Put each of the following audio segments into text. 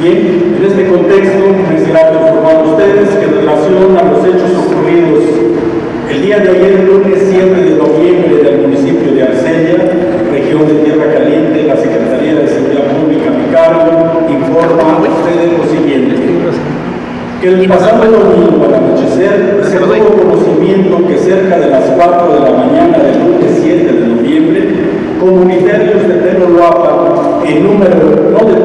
Bien, en este contexto, me será informar a ustedes que en relación a los hechos ocurridos el día de ayer, lunes 7 de noviembre, del municipio de Arcella, región de Tierra Caliente, la Secretaría de Seguridad Pública, mi cargo, informa a ustedes lo siguiente. Que el pasado domingo al anochecer se tuvo conocimiento que cerca de las 4 de la mañana del lunes 7 de noviembre, comunitarios de Tenoluapa en número no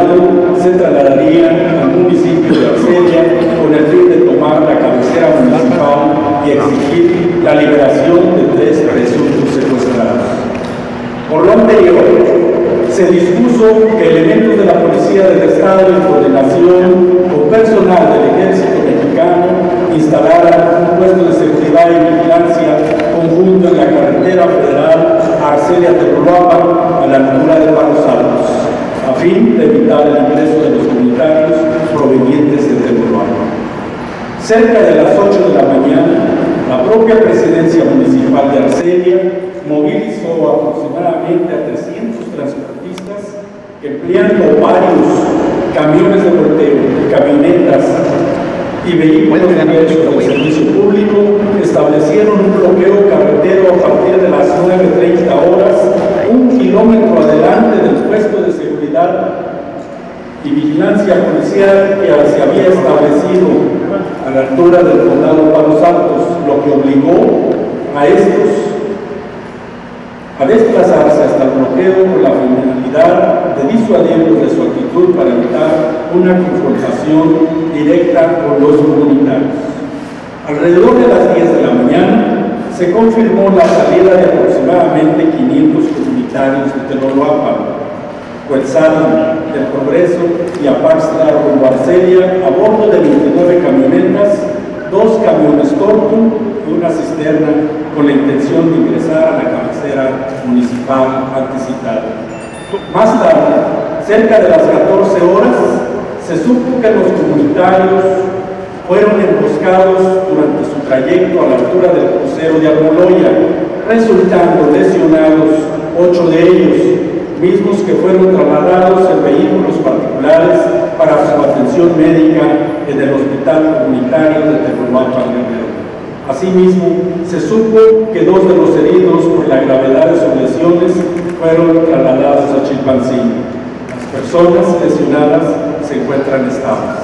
determinado se trasladarían al municipio de Arcelia con el fin de tomar la cabecera municipal y exigir la liberación de tres presuntos secuestrados. Por lo anterior, se dispuso que elementos de la Policía del Estado en coordinación con personal del Ejército Mexicano instalaran un puesto de seguridad y vigilancia conjunto en la carretera federal Arcelia Tepehuapan a la altura de Palos Altos, a el ingreso de los comunitarios provenientes de Tepehuapan. Cerca de las 8 de la mañana, la propia presidencia municipal de Arcelia movilizó aproximadamente a 300 transportistas que empleando varios camiones de volteo, camionetas y vehículos de del servicio público establecieron un bloqueo carretero a partir de las 9.30 horas, un kilómetro adelante del puesto de seguridad y vigilancia policial que se había establecido a la altura del condado Palos Altos, lo que obligó a estos a desplazarse hasta el bloqueo con la finalidad de disuadirlos de su actitud para evitar una confrontación directa con los comunitarios. Alrededor de las 10 de la mañana se confirmó la salida de aproximadamente 500 comunitarios de Teloloapa, Cuetzal del Y Apaxtra rumbo a Arcelia a bordo de 29 camionetas, dos camiones Tortum y una cisterna con la intención de ingresar a la cabecera municipal anticipada. Más tarde, cerca de las 14 horas, se supo que los comunitarios fueron emboscados durante su trayecto a la altura del crucero de Almoloya, resultando lesionados ocho de ellos, mismos que fueron trasladados en vehículos particulares para su atención médica en el Hospital Comunitario de Guerrero. Asimismo, se supo que dos de los heridos por la gravedad de sus lesiones fueron trasladados a Chilpancingo. Las personas lesionadas se encuentran estables.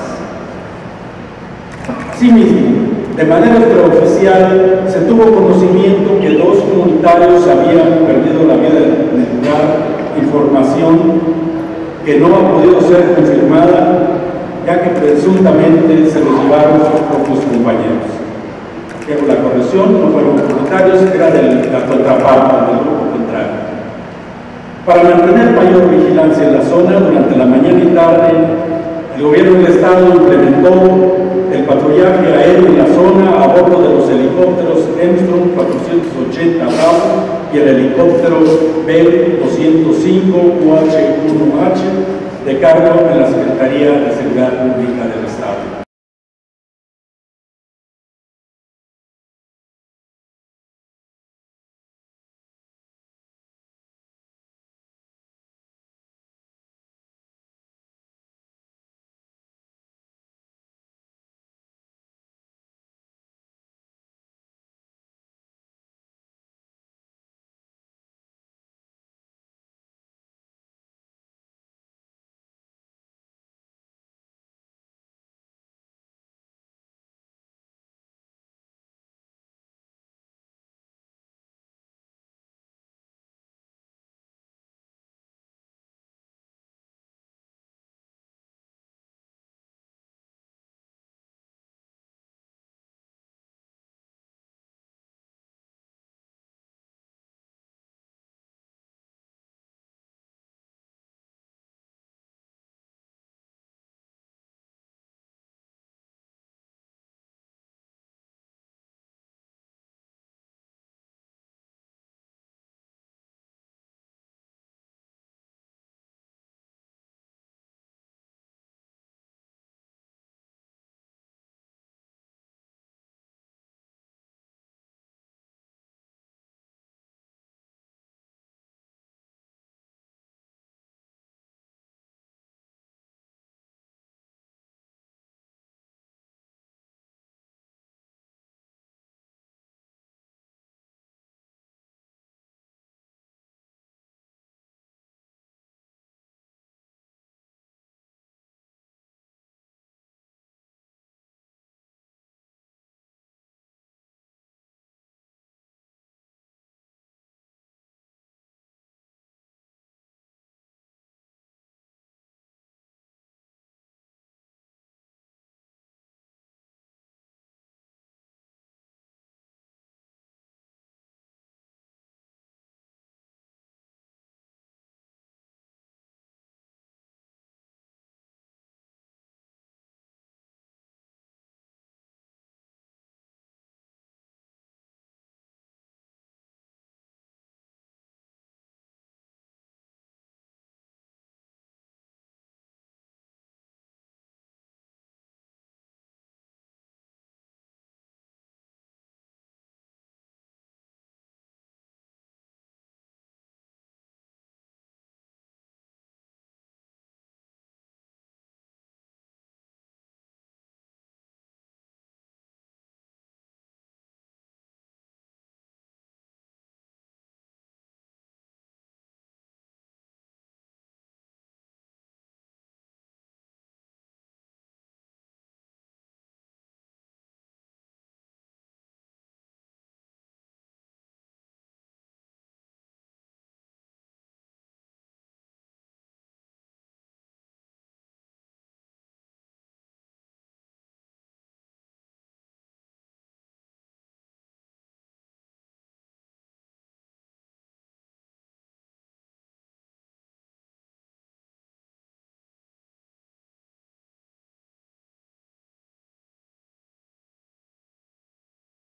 Asimismo, de manera extraoficial, se tuvo conocimiento que dos comunitarios habían la vida en el lugar información que no ha podido ser confirmada, ya que presuntamente se los llevaron sus propios compañeros. Hago la corrección, no fueron comunitarios, era de la contraparte, del grupo contrario. Para mantener mayor vigilancia en la zona, durante la mañana y tarde, el gobierno del Estado implementó el patrullaje aéreo en la zona a bordo de los helicópteros Armstrong 480 Bravo y el helicóptero B-205 UH-1H de cargo de la Secretaría de Seguridad Pública del Estado.